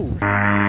Oh!